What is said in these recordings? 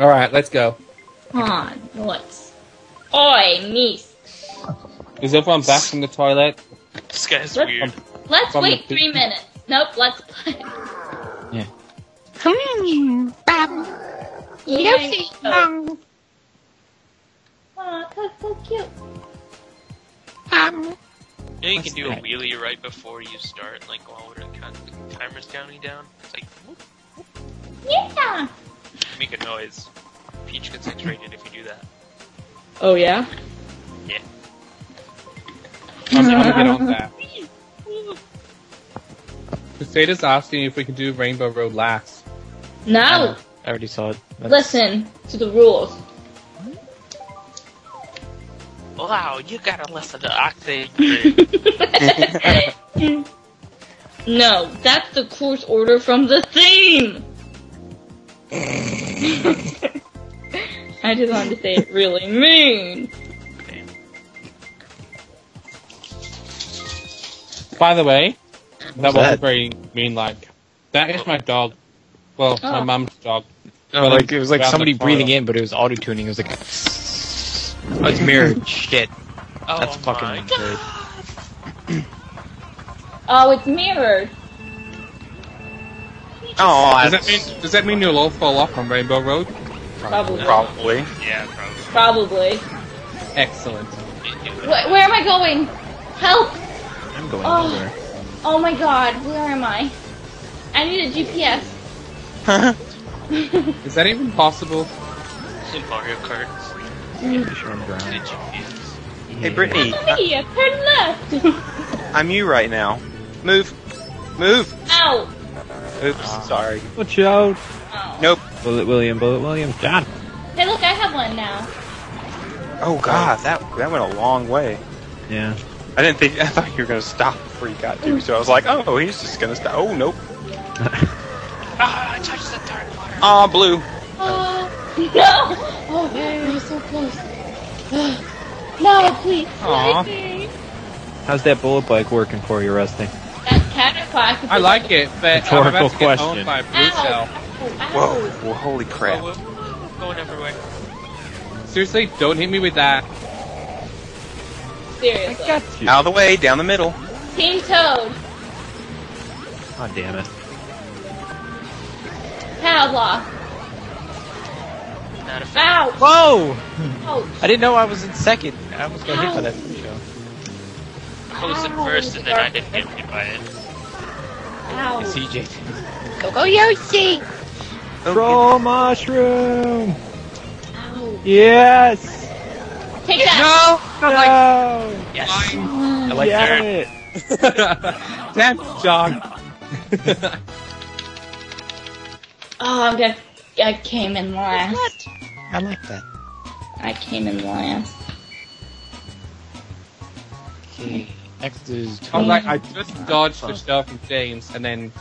Alright, let's go. Come on, let's. Oi, miss. Is everyone back from the toilet? This guy's Let's- weird. Let's From the wait three minutes. Nope, let's play. Lucy. Oh, Aw, that's so cute. Um, You know, you What's can do a that? wheelie right before you start, like while we're kind the timer's counting down. It's like whoop, Yeah. Make a noise. Peach gets X-rated if you do that. Oh yeah. Yeah. I'm gonna get on that. Crusader's asking if we can do Rainbow Road last. No. I already saw it. That's- Listen to the rules. Wow, you gotta listen to Octane. no, that's the course order from the theme. I just wanted to say it really mean. By the way, that What's wasn't that? very mean like. That is my dog. Well, my Oh. mum's dog. Oh, like it was like somebody breathing in, but it was auto tuning. It was like, oh, it's mirrored. Shit, oh that's fucking my weird. Oh, it's mirrored. Oh, Does that mean does that mean you'll all fall off on Rainbow Road? Probably. probably. Yeah, probably. Probably. Excellent. Wh- where am I going? Help! I'm going Oh. nowhere. Oh my god, where am I? I need a GPS. Huh? Is that even possible? In Mario Kart, Pretty sure I'm the drowning. GPS. Hey, Brittany, Mamma mia, turn left! I'm you right now. Move. Move. Ow! Oops, sorry. Watch out! Ow. Nope. Bullet William, Bullet William, John. Hey look, I have one now. Oh god, that that went a long way. Yeah. I didn't think I thought you were gonna stop before you got to, so I was like, oh, he's just gonna stop. Oh nope. Ah, I touched the dark water. Ah, blue. Oh, no! Oh, we're so close. no, please, Aw. save. How's that bullet bike working for you, Rusty? That's. I like it, but I'm Rhetorical about to get question. owned by Blue Ow. Cell. Whoa, Well, holy crap. Oh, whoa, going everywhere. Seriously, don't hit me with that. Seriously. got you. Out of the way, down the middle. Team Toad. Oh, damn it. Padlock. Not a fan. Ow! Whoa! Ouch. I didn't know I was in second. I almost got hit by that show. I was in first and then I didn't get hit by it. Ow. CJ. go go Yoshi. Throw mushroom! Ow. Yes! Take that. No! Yes. I like Damn that. Damn, John. Oh, I'm gonna. I came in last. I like that. I came in last. Okay. Next is I was like, I just dodged the shell from James, and then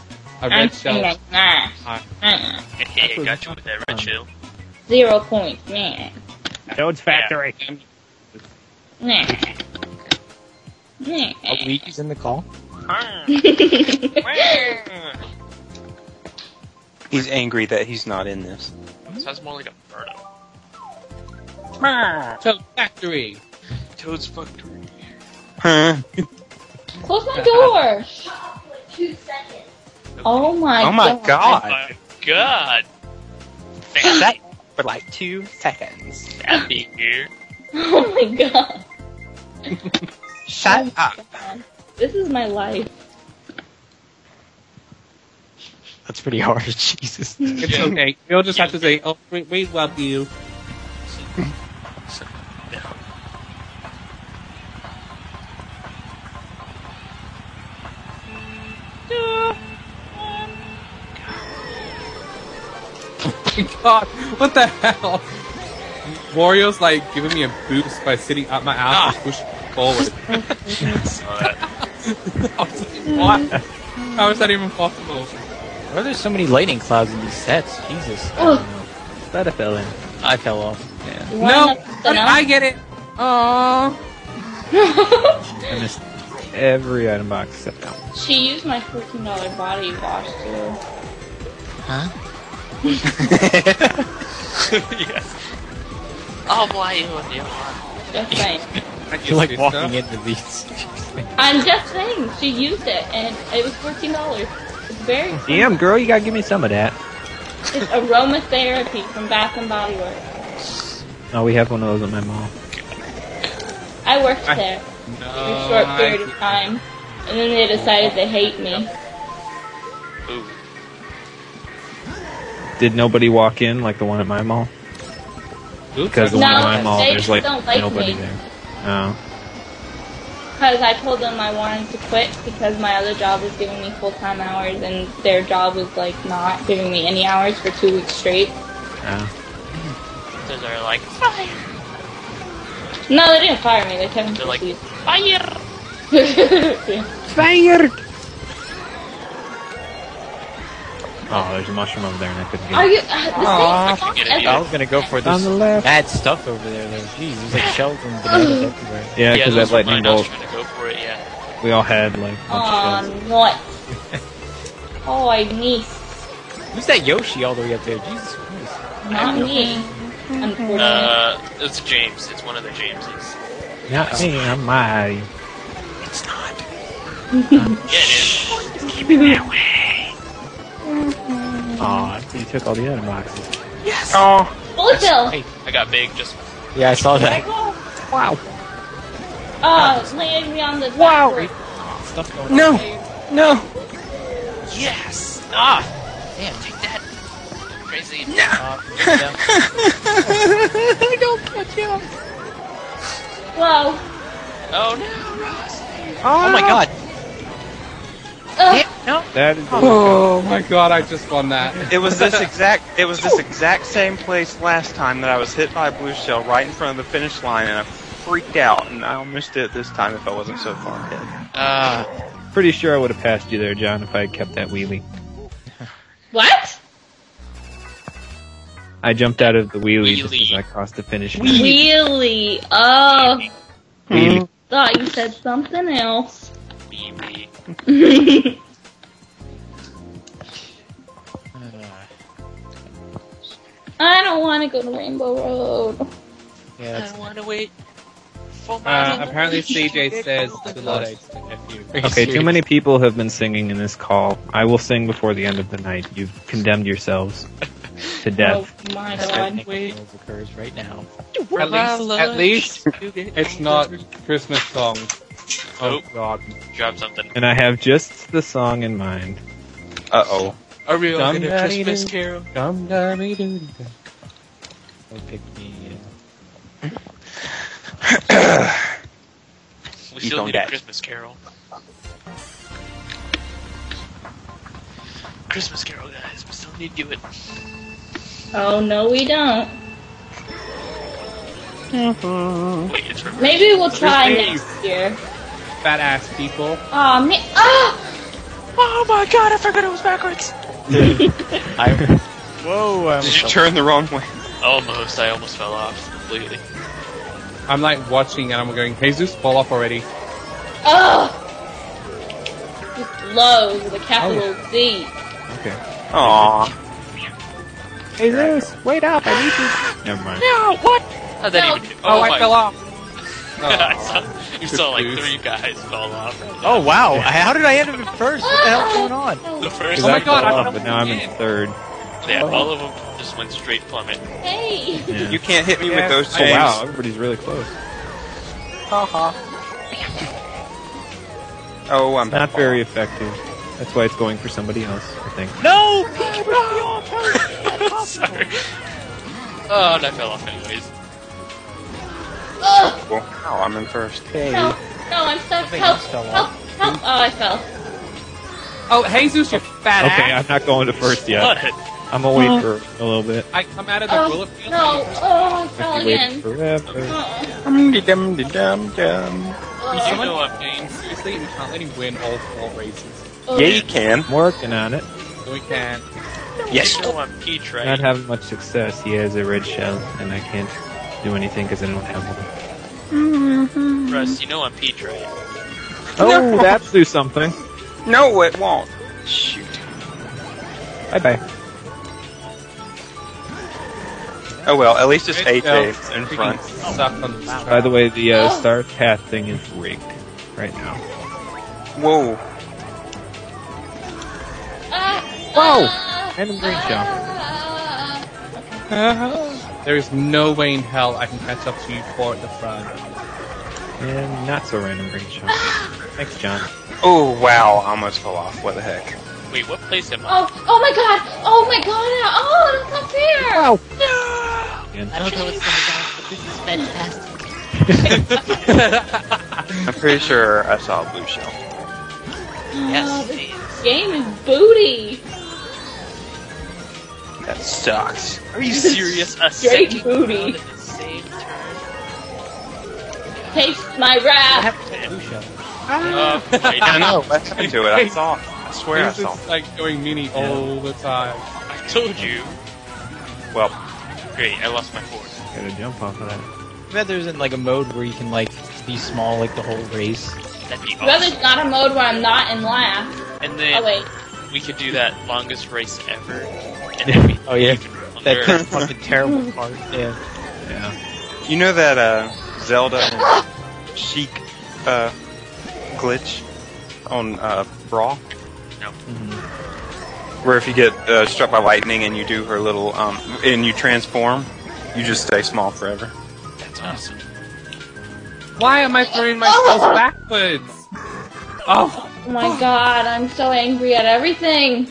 a I'm red shell. in last. Ah. Uh-uh. Hey, got you with that red shell. Zero points, man. Toad's Factory. Nah. Nah. Oh, Luigi's in the call? He's angry that he's not in this. Sounds more like a Birdo. Toad Factory. Toad's Factory. Huh? Close my door. Oh my Oh my god. god. Oh my god. Fix that for like two seconds. Happy here. Oh my god. Shut oh up. This is my life. That's pretty hard, Jesus. It's okay. You'll just have to say, oh, we, we love you. my god, what the hell? Wario's like giving me a boost by sitting up my ass and pushing forward. I was like, what? How is that even possible? Why are there so many lightning clouds in these sets? Jesus. I Ugh. don't. That I fell in. I fell off. Yeah. No, but I get it. Aww. I missed every item box except that one. she used my $14 uh, body wash too. Huh? Yeah. I'll buy you a new one. Just saying. Can't you You're like say walking so? into these. I'm just saying. She used it, and it was fourteen dollars. It's very. Damn, girl, you gotta give me some of that. It's aromatherapy from Bath and Body Works. Oh, we have one of those at my mall. I worked I- there for a short I period of time, and then they decided to hate me. Ooh. Did nobody walk in like the one at my mall? Because the No, one at my mall, there's like, like nobody me. there. Oh. Because I told them I wanted to quit because my other job was giving me full time hours, and their job was like not giving me any hours for two weeks straight. oh. So they're like, fire! No, they didn't fire me. They kept me they're like, confused. fire! Fired! Oh, there's a mushroom over there and I couldn't get Are it. you? Uh, the Aw. same Get it. I was gonna go for On this the left. bad stuff over there though. Jeez, there's like shells and bananas everywhere. Yeah, because those that lightning. I was bolt, trying to go for it, yeah. we all had like a bunch Aw, of shells. nuts. Oh, I missed. Who's that Yoshi all the way up there? Jesus Christ. Not me. Unfortunately. Uh, it's James. It's one of the Jameses. Not me, I'm Mario. Yeah, it is. Aw, you took all the other boxes. Yes! Oh, Bullet bill. Hey, I got big just. Yeah, I saw that. Wow. Oh, landed me on the Wow. backwards. Stuff going no, on. no. Yes! Ah! Damn, take that. Crazy. No! Uh, yeah. Whoa. Oh no, Ross! Oh my god. Ugh. No. That is Oh my god, I just won that. It was this exact. It was this exact same place last time that I was hit by a blue shell right in front of the finish line, and I freaked out, and I almost did it this time if I wasn't so far ahead. Ah, pretty sure I would have passed you there, John, if I had kept that wheelie. What? I jumped out of the wheelie, just as I crossed the finish line. Wheelie. Oh, Wheelie. thought you said something else. BB. I don't want to go to Rainbow Road. Yeah, I want to wait for my. Uh, apparently CJ says to Luddite if you. Okay, too many people have been singing in this call. I will sing before the end of the night. You've condemned yourselves to death. Oh my That god. Wait. occurs right now. At least, at least it's not Christmas song. Oh Nope. god. Drop something. And I have just the song in mind. Uh oh. Are we all Dum gonna daddy Christmas carol? Dum dummy doo. Don't pick me. We still need a Christmas carol. Christmas carol, guys. We still need to do it. Oh no, we don't. Wait, it's from. Maybe we'll try Hey. next year. Fat ass people. Oh man. Ah! Oh my god! I forgot it was backwards. I. Whoa! I Did you almost turn the wrong way? Almost. I almost fell off completely. I'm like watching and I'm going, Jesus, fall off already. Ugh! Just low with a capital Z. Okay. Aw. Hey Zeus, wait up, I need you. Never mind. No, what? Oh, How'd that No. even do? Oh, oh I fell off. I Oh. Saw, you saw like three guys fall off. Oh wow! How did I end up in first? What the hell's going on? The first Oh my I God, fell off, but now I'm in third. Yeah, all of them just went straight plummet. Hey! Yeah. You can't hit me Yeah. with those Oh James. wow, everybody's really close. Oh, I'm Not very effective. That's why it's going for somebody else, I think. No! No! Sorry. Oh, and I fell off anyways. Ugh! Well, oh, I'm in first. Hey. No, no, I'm stuck. Something Help! Help! Help! Oh, I fell. Oh, Jesus, you fat Okay, ass. I'm not going to first yet. I'm gonna wait oh. for a little bit. I come out of the Oh, bullet field. no. Oh, I fell I wait again. forever. Uh-uh. Dum de dum de dum dum. You know I'm paying seriously. We can't let him win all four races. Ugh. Yeah, you can. I'm working on it. We can. Yes. You know I'm Peach, right? Not having much success. He has a red shell, and I can't do anything because I don't have one. Russ, you know I'm Peach, right? Oh, that's do something. No, it won't. Shoot. Bye bye. Oh well, at least it's Great AJ in front. Suck By the way, the uh, Oh. Star Cat thing is rigged right now. Whoa. Ah, Whoa! Random green ah. There is no way in hell I can catch up to you for the front. And not so random green shot. Thanks, John. Oh wow, I almost fell off. What the heck? Wait, what place am I? Oh, oh my god! Oh my god! Oh, that's not fair! Wow. I don't know what's going on, but this is fantastic. I'm pretty sure I saw a blue shell. Oh, Yes, this game is booty. That sucks. Are you serious? A Straight second booty. round at the same turn? Taste my wrath. happened to Blue Shell? Uh, I know. What happened to it? I saw. I swear I Yours saw. is like going mini all the time. I told you. Well, Great, I lost my force. Gotta jump off of that. I bet there's in like a mode where you can like be small like the whole race. That'd be Well, there's not a mode where I'm not in last. And then. Oh then wait. We could do that longest race ever. And then Oh yeah, on that, Earth. that fucking terrible part. Yeah. Yeah. you know that uh, Zelda and Sheik uh, glitch on uh, Brawl, where if you get uh, struck by lightning and you do her little um, and you transform, you just stay small forever. That's awesome. Why am I throwing myself backwards? Oh my oh. god, I'm so angry at everything.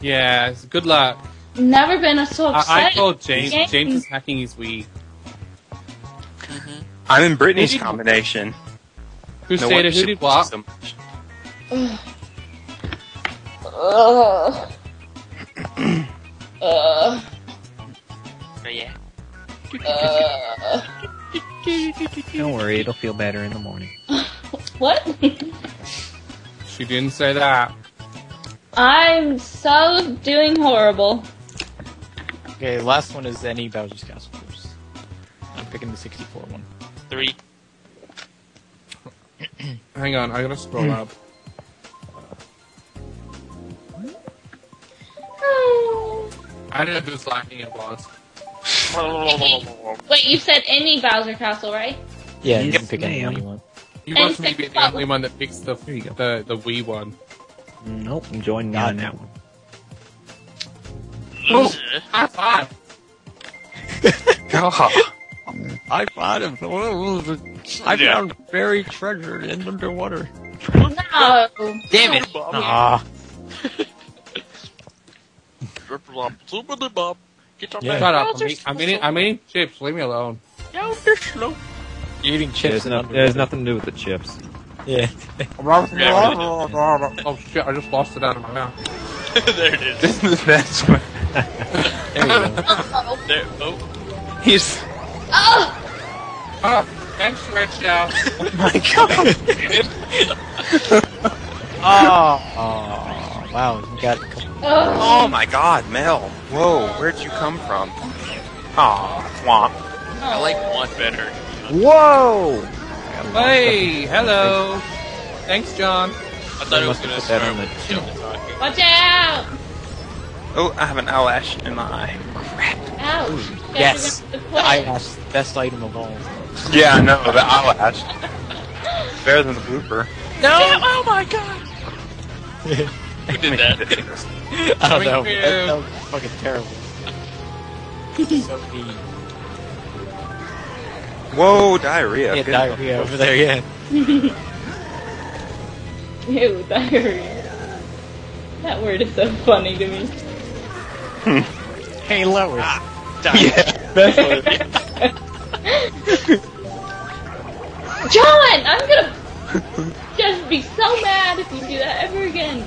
yes. Good luck. Never been so upset. I, I told James. Game. James is hacking his Wii. Mm-hmm. I'm in Brittany's Maybe- combination. No Crusader, wonder who she did lost what? so much. Ugh. Ugh. Oh yeah. Ugh. Don't worry, it'll feel better in the morning. What? She didn't say that. I'm so doing horrible. Okay, last one is any Bowser's Castle course. I'm picking the 64 one. Three. Hang on, I gotta scroll up. I don't know whose lacking it was. Wait, you said any Bowser Castle, right? Yeah, you Yes, can pick any one you want. You And must maybe be the only one that picks the There you go. the the Wii one. Nope, I'm joining you God, on that one. Oh, high five! I found him. I Yeah. found buried treasure in underwater. No. Damn it! No. Ah, Get on Yeah. Shut up! I'm, eat, I'm eating. I'm eating chips. Leave me alone. down the slope. You're eating chips There's, in no, there's nothing to do with the chips. Yeah. oh shit! I just lost it out of my mouth. there it is. This is the best. There you go. Uh-oh. There. Oh. He's. Oh! Oh, thanks, stretched out. Oh my god. Oh, oh, wow, you got. Oh. Oh my god, Mel. Whoa, where'd you come from? Aw, swamp. I like one better. Whoa! hey, hello. Thanks, John. I thought They it was gonna start on the- with Jonah talking. Watch out! Oh, I have an eyelash in my eye. Crap. Ouch. Yes, Guys, the have eyelash, best item of all. Yeah, I know, the eyelash. Better than the blooper. No! Oh my god! Who did that? I don't know. Thank. That, that was fucking terrible. so mean. Whoa, diarrhea. Yeah, Good. diarrhea over there, yeah. play. Ew, diarrhea. That word is so funny to me. Hey, lower. Yeah, that's what John! I'm gonna just be so mad if you do that ever again.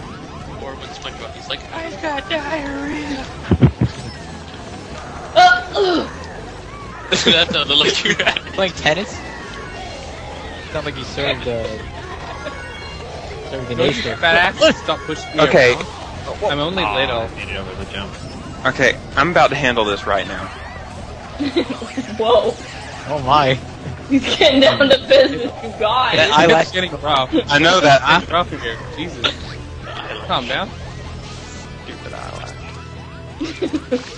Or when SpongeBob, he's like, I've got diarrhea. Uh, ugh. That's how the look you had. Playing tennis? Sound like you served, uh... served an Don't ace you there. get that ass? Stop pushing me Okay. around. I'm only little. Made it over the jump. Okay, I'm about to handle this right now. Whoa. Oh my. He's getting down to business, you guys. That eyelash- It's getting rough. I know that. It's rough here. Jesus. Calm down. Stupid eyelash.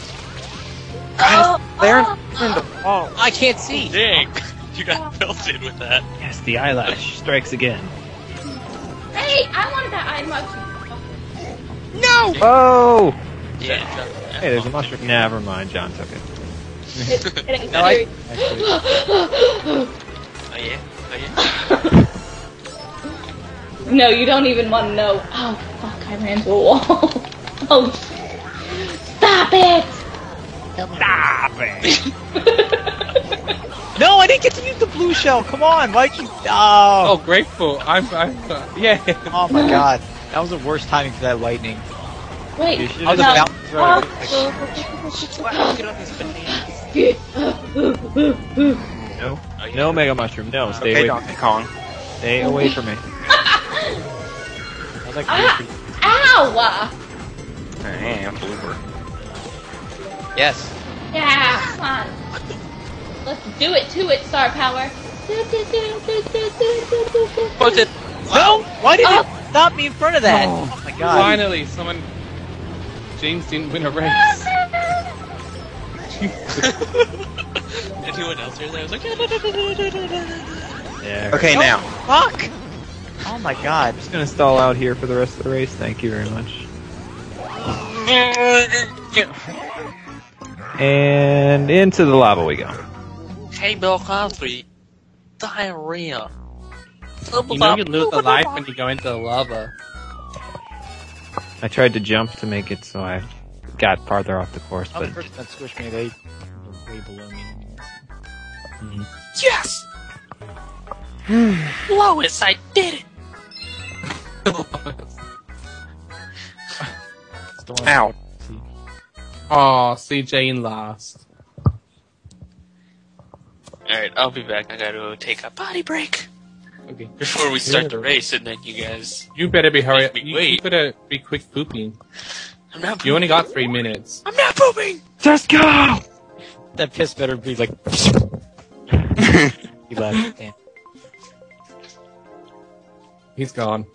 God, oh, they're oh. in the wall. I can't see. Oh, dang! You got belted with that. Yes, the eyelash strikes again. Hey, I wanted that eye mushroom. No. Oh! Yeah. Hey, there's a mushroom. Never mind, John took it. It, it ain't No, I- serious. Oh yeah. Oh yeah. No, you don't even want to know. Oh, fuck, I ran to a wall. oh, stop it! Stop it! No, I didn't get to use the blue shell. Come on, why'd you? Oh, Oh, grateful. I'm, I'm, uh, yeah. oh my god, that was the worst timing for that lightning. Wait, You should I was no. about to throw it. Wow, get on these bananas. No. Oh. No Mega Mushroom. No, stay Okay, away. Donkey Kong. Stay away from me. I was like, Ah. ow! I am blooper. Yes. Yeah, come on. Let's do it to it, star power. Put it. No, why did Oh. it stop me in front of that? Oh. oh, my god. Finally, someone. James didn't win a race. Anyone else hear that? I was like, Yeah. Okay, oh, now. Fuck! Oh my god. I'm just gonna stall out here for the rest of the race. Thank you very much. And into the lava we go. Hey, Bill Cosby. Diarrhea. You know you lose a life when you go into the lava. I tried to jump to make it so I got farther off the course, but the person that squished me, they are way below me. Yes! Lois, I did it! It's Ow. See. Oh, CJ in last. Alright, I'll be back. I gotta go take a potty break Okay. before we start the race, and then you guys. You better be hurry up. Make me You, wait. you better be quick pooping. I'm not. You only got three minutes. I'm not pooping. just go. That piss better be like. he left. Damn. He's gone.